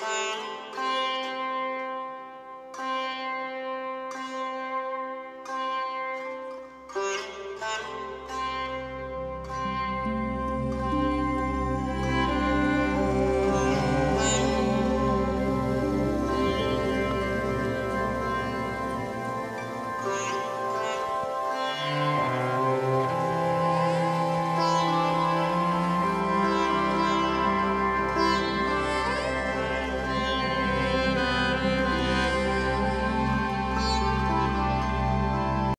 Música